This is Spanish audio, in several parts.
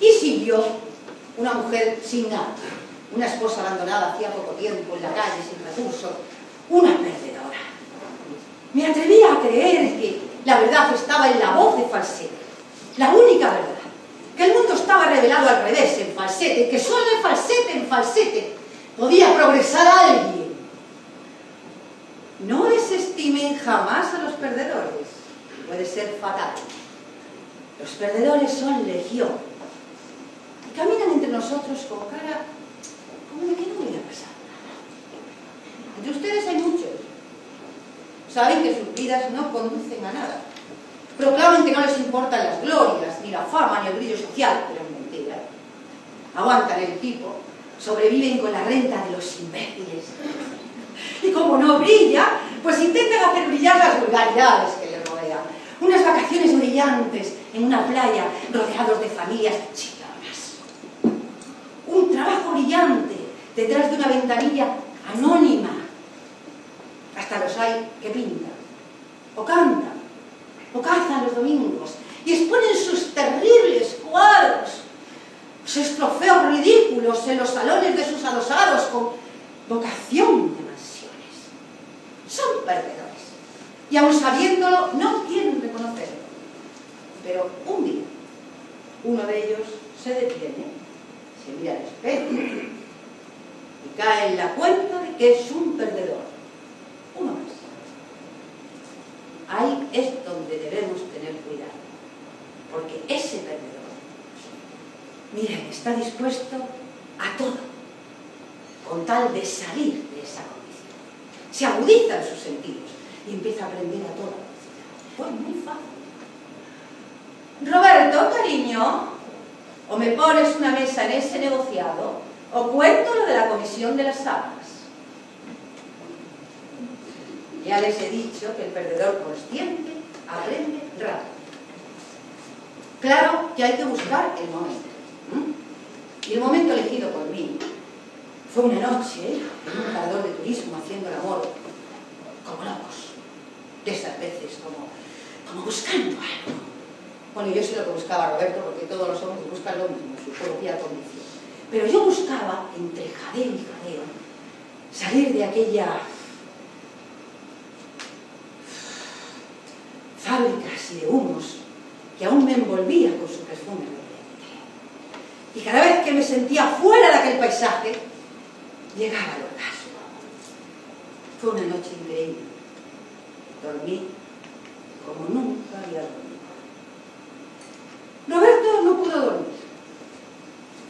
Y Silvio, una mujer sin nada, una esposa abandonada hacía poco tiempo en la calle sin recursos, una perdedora. Me atrevía a creer que la verdad estaba en la voz de falsete, la única verdad, que el mundo estaba revelado al revés, en falsete, que solo en falsete, en falsete, podía progresar alguien. No desestimen jamás a los perdedores, puede ser fatal. Los perdedores son legión caminan entre nosotros con cara como de que no hubiera pasado nada. Entre ustedes hay muchos. Saben que sus vidas no conducen a nada. Proclaman que no les importan las glorias, ni la fama, ni el brillo social, pero es mentira. Aguantan el tipo, sobreviven con la renta de los imbéciles. Y como no brilla, pues intentan hacer brillar las vulgaridades que le rodean. Unas vacaciones brillantes en una playa rodeados de familias chillanas. Un trabajo brillante detrás de una ventanilla anónima. Hasta los hay que pintan, o cantan, o cazan los domingos, y exponen sus terribles cuadros, sus trofeos ridículos en los salones de sus adosados con vocación de mansiones. Son perdedores. Y aun sabiéndolo, no quieren reconocerlo. Pero un día, uno de ellos se detiene, se mira al espejo y cae en la cuenta de que es un perdedor. Uno más. Ahí es donde debemos tener cuidado. Porque ese perdedor, miren, está dispuesto a todo con tal de salir de esa condición. Se agudizan sus sentidos y empieza a aprender a todo. Fue muy fácil. Roberto, cariño, o me pones una mesa en ese negociado, o cuento lo de la comisión de las armas. Ya les he dicho que el perdedor consciente aprende rápido. Claro que hay que buscar el momento. Y el momento elegido por mí fue una noche en un parador de turismo haciendo el amor como locos. De esas veces, como, como buscando algo. Bueno, yo sé lo que buscaba Roberto, porque todos los hombres buscan lo mismo, su propia condición. Pero yo buscaba, entre jadeo y jadeo, salir de aquella fábricas y de humos que aún me envolvía con su perfume Y cada vez que me sentía fuera de aquel paisaje, llegaba el orgasmo. Fue una noche increíble. Dormí como nunca había dormido. Pudo dormir.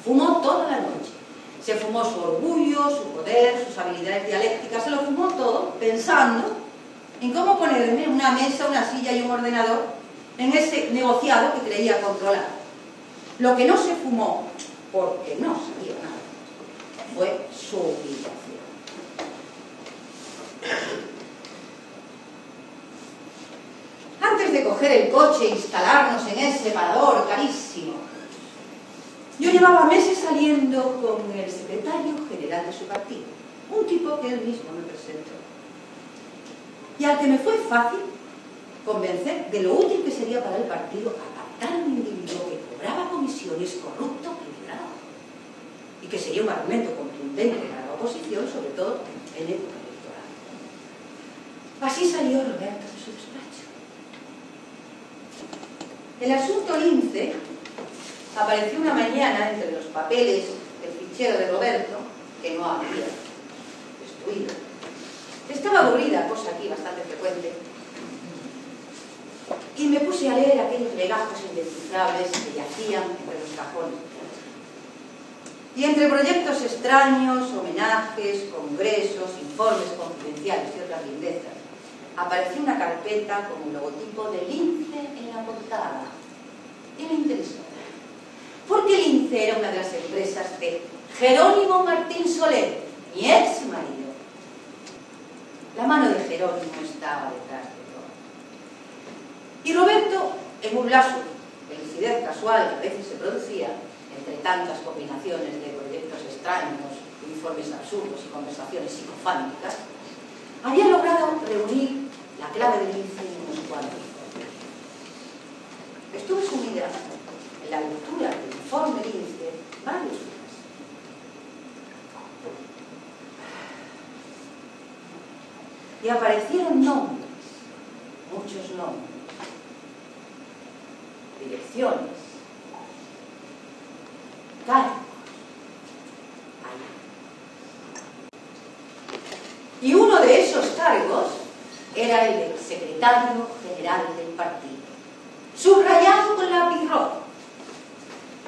Fumó toda la noche. Se fumó su orgullo, su poder, sus habilidades dialécticas, se lo fumó todo pensando en cómo ponerme una mesa, una silla y un ordenador en ese negociado que creía controlar. Lo que no se fumó, porque no sabía nada, fue su humillación. Antes de coger el coche e instalarnos en ese parador carísimo, yo llevaba meses saliendo con el secretario general de su partido, un tipo que él mismo me presentó y al que me fue fácil convencer de lo útil que sería para el partido apartar un individuo que cobraba comisiones corrupto y violado, y que sería un argumento contundente para la oposición, sobre todo en época electoral. Así salió Roberto de su. El asunto lince apareció una mañana entre los papeles del fichero de Roberto, que no había destruido estaba aburrida, cosa aquí bastante frecuente, y me puse a leer aquellos legajos indescifrables que yacían entre los cajones. Y entre proyectos extraños, homenajes, congresos, informes confidenciales y otras lindezas, apareció una carpeta con un logotipo de Lince en la portada. Y me interesó. Porque Lince era una de las empresas de Jerónimo Martín Soler, mi ex marido la mano de Jerónimo estaba detrás de todo. Y Roberto, en un lazo de lucidez casual que a veces se producía entre tantas combinaciones de proyectos extraños, informes absurdos y conversaciones psicofánicas, había logrado reunir la clave del índice unos cuantos Estuve sumida en la lectura del informe lince varios días. Y aparecieron nombres, muchos nombres, direcciones, cargos. Y uno de esos cargos el secretario general del partido, subrayado con lápiz rojo.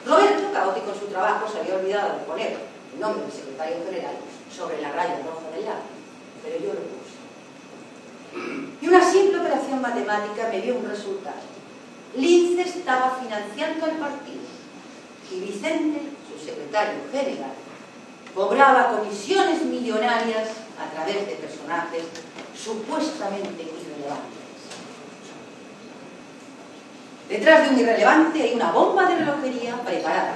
Roberto, caótico en su trabajo, se había olvidado de poner el nombre del secretario general sobre la raya roja del lápiz, pero yo lo puse. Y una simple operación matemática me dio un resultado. Lince estaba financiando al partido y Vicente, su secretario general, cobraba comisiones millonarias a través de personajes supuestamente irrelevantes. Detrás de un irrelevante hay una bomba de relojería preparada.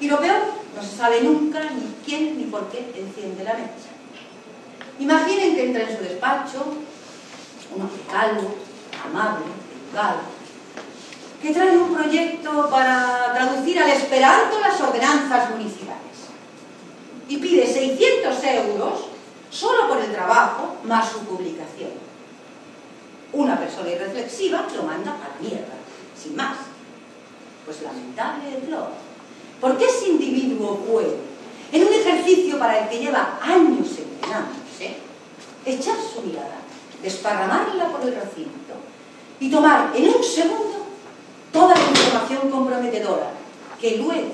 Y lo peor, no se sabe nunca ni quién ni por qué enciende la mecha. Imaginen que entra en su despacho un hombre calvo, amable, educado, que trae un proyecto para traducir al esperanto las ordenanzas municipales y pide 600 euros solo por el trabajo más su publicación. Una persona irreflexiva lo manda a la mierda, sin más. Pues lamentable el blog. Porque ese individuo puede, en un ejercicio para el que lleva años entrenándose, echar su mirada, desparramarla por el recinto y tomar en un segundo toda la información comprometedora que luego,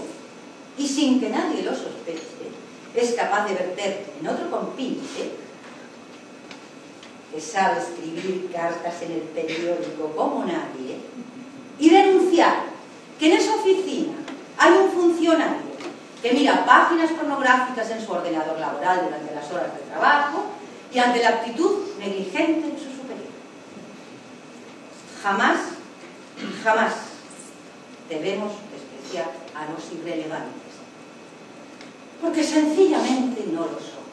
y sin que nadie lo sospeche, es capaz de verter en otro compinche que sabe escribir cartas en el periódico como nadie y denunciar que en esa oficina hay un funcionario que mira páginas pornográficas en su ordenador laboral durante las horas de trabajo y ante la actitud negligente de su superior. Jamás, jamás debemos despreciar a los irrelevantes porque sencillamente no lo son.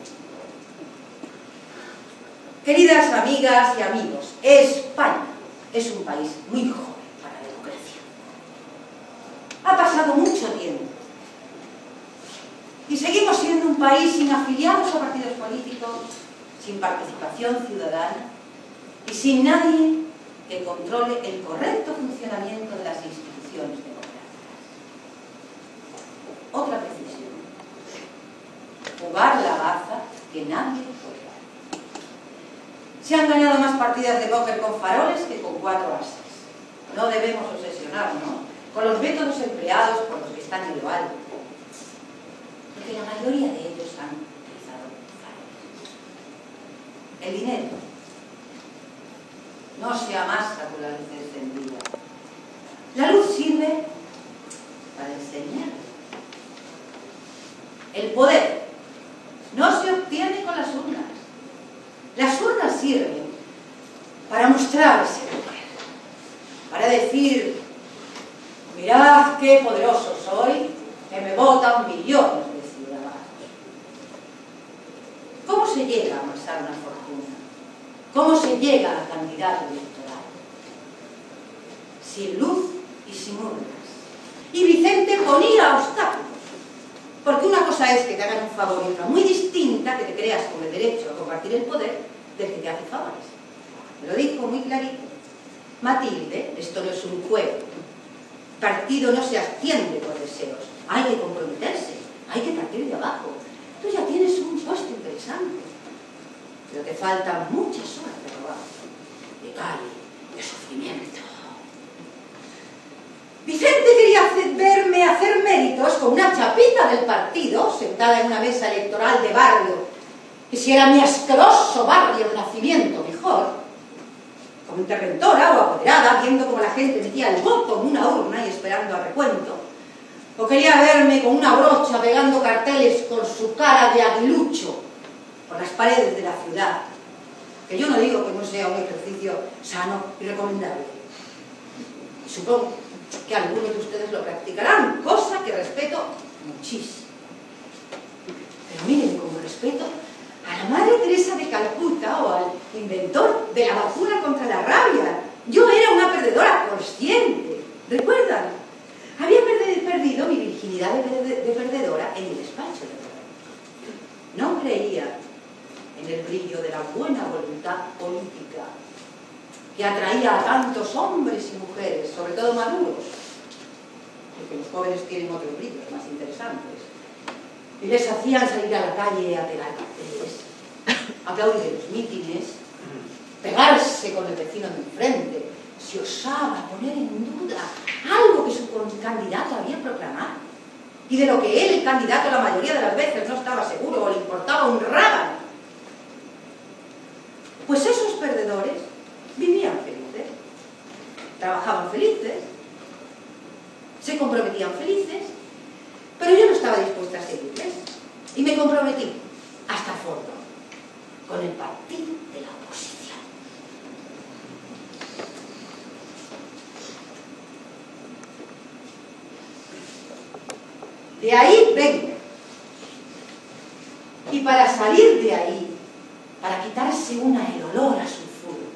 Queridas amigas y amigos, España es un país muy joven para la democracia. Ha pasado mucho tiempo. Y seguimos siendo un país sin afiliados a partidos políticos, sin participación ciudadana y sin nadie que controle el correcto funcionamiento de las instituciones democráticas. Otra precisión jugar la baza que nadie juega. Se han ganado más partidas de póker con faroles que con cuatro ases. No debemos obsesionarnos con los métodos empleados por los que están en lo alto. Porque la mayoría de ellos han utilizado faroles. El dinero no se amasa con la luz encendida. La luz sirve para enseñar. El poder no se obtiene con las urnas. Las urnas sirven para mostrar ese poder, para decir, mirad qué poderoso soy, que me votan millones de ciudadanos. ¿Cómo se llega a amasar una fortuna? ¿Cómo se llega a candidato electoral? Sin luz y sin urnas. Y Vicente ponía obstáculos porque una cosa es que te hagan un favor y otra muy distinta, que te creas con el derecho a compartir el poder del que te hace favores. Me lo dijo muy clarito. Matilde, esto no es un juego. Partido no se asciende por deseos. Hay que comprometerse, hay que partir de abajo. Tú ya tienes un puesto interesante, pero te faltan muchas horas de trabajo, de calle, de sufrimiento. Vicente quería verme hacer méritos con una chapita del partido, sentada en una mesa electoral de barrio, que si era mi asqueroso barrio de nacimiento mejor, como interventora o apoderada, viendo cómo la gente metía el voto en una urna y esperando a recuento, o quería verme con una brocha pegando carteles con su cara de aguilucho por las paredes de la ciudad, que yo no digo que no sea un ejercicio sano y recomendable. Supongo que algunos de ustedes lo practicarán, cosa que respeto muchísimo. Pero miren, como respeto Madre Teresa de Calcuta o al inventor de la vacuna contra la rabia. Yo era una perdedora consciente, ¿recuerdan? Había perdido mi virginidad de, perdedora en el despacho de No creía en el brillo de la buena voluntad política que atraía a tantos hombres y mujeres, sobre todo maduros, porque los jóvenes tienen otros brillos más interesantes, y les hacían salir a la calle a pegar carteles, aplaudir los mítines, pegarse con el vecino de enfrente, se osaba poner en duda algo que su candidato había proclamado. Y de lo que él, el candidato, la mayoría de las veces no estaba seguro o le importaba un rábano. Pues esos perdedores vivían felices, trabajaban felices, se comprometían felices, pero yo no estaba dispuesta a seguirles y me comprometí hasta fondo con el partido de la oposición. De ahí vengo. Y para salir de ahí, para quitarse una el olor a sulfuro,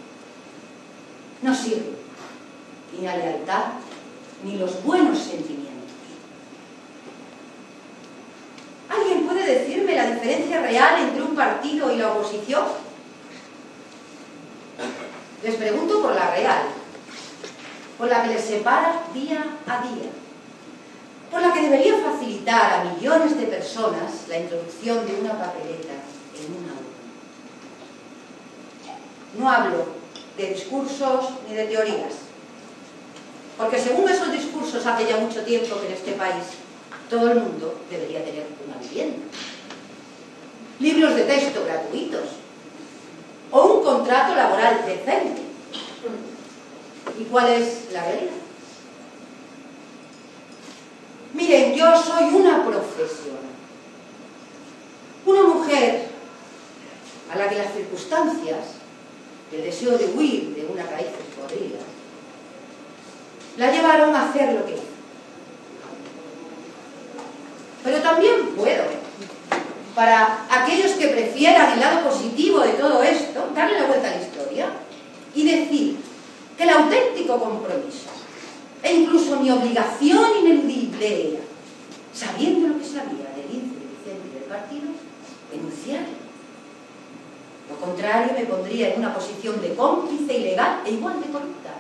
no sirve ni la lealtad ni los buenos sentimientos. ¿Alguien puede decirme la diferencia real entre partido y la oposición? Les pregunto por la real, por la que les separa día a día, por la que debería facilitar a millones de personas la introducción de una papeleta en una urna. No hablo de discursos ni de teorías, porque según esos discursos hace ya mucho tiempo que en este país todo el mundo debería tener una vivienda. Libros de texto gratuitos o un contrato laboral decente. ¿Y cuál es la realidad? Miren, yo soy una profesional. Una mujer a la que las circunstancias, el deseo de huir de una raíz podrida, la llevaron a hacer lo que hizo. Pero también puedo, para aquellos que prefieran el lado positivo de todo esto, darle la vuelta a la historia y decir que el auténtico compromiso e incluso mi obligación ineludible era, sabiendo lo que sabía del índice del partido, denunciarlo. Lo contrario me pondría en una posición de cómplice ilegal e igual de corrupta.